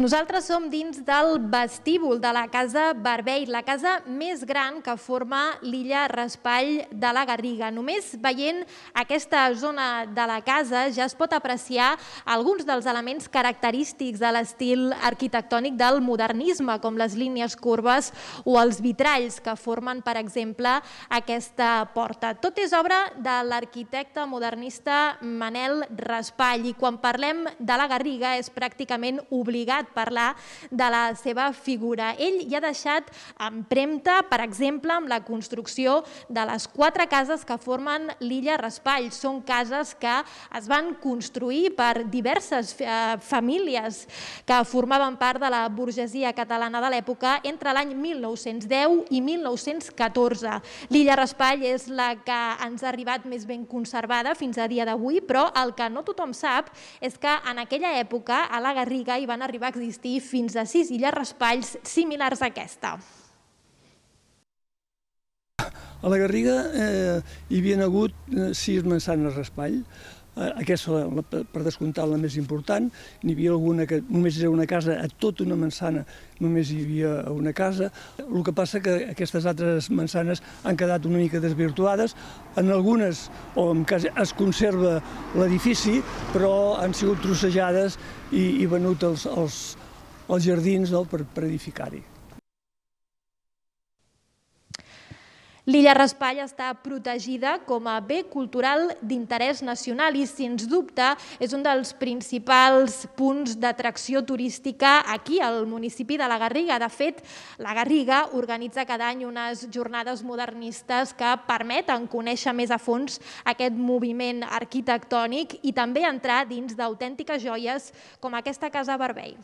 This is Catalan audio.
Nosaltres som dins del vestíbul de la Casa Barbell, la casa més gran que forma l'illa Raspall de la Garriga. Només veient aquesta zona de la casa ja es pot apreciar alguns dels elements característics de l'estil arquitectònic del modernisme, com les línies curves o els vitralls que formen, per exemple, aquesta porta. Tot és obra de l'arquitecte modernista Manel Raspall i quan parlem de la Garriga és pràcticament obligat parlar de la seva figura. Ell hi ha deixat empremta, per exemple, amb la construcció de les quatre cases que formen l'illa Raspall. Són cases que es van construir per diverses eh, famílies que formaven part de la burgesia catalana de l'època entre l'any 1910 i 1914. L'illa Raspall és la que ens ha arribat més ben conservada fins a dia d'avui, però el que no tothom sap és que en aquella època a la Garriga hi van arribar existir fins a sis illes raspalls similars a aquesta. A la Garriga eh, hi havia hagut eh, sis mansanes raspall, aquesta, la, per descomptar, la més important. N'hi havia alguna que només era una casa, a tota una manzana només hi havia una casa. El que passa que aquestes altres mansanes han quedat una mica desvirtuades. En algunes, o en cas, es conserva l'edifici, però han sigut trossejades i, i venut els, els, els jardins no, per, per edificar-hi. L'illa Raspall està protegida com a bé cultural d'interès nacional i, sens dubte, és un dels principals punts d'atracció turística aquí, al municipi de la Garriga. De fet, la Garriga organitza cada any unes jornades modernistes que permeten conèixer més a fons aquest moviment arquitectònic i també entrar dins d'autèntiques joies com aquesta Casa Barbell.